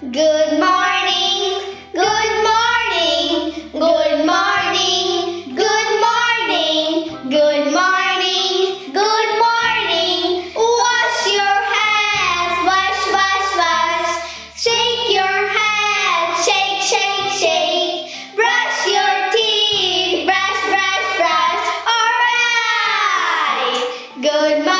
Good morning, good morning, good morning, good morning, good morning, good morning. Wash your hands, wash, wash, wash. Shake your hands, shake, shake, shake. Brush your teeth, brush, brush, brush. All right. Good morning.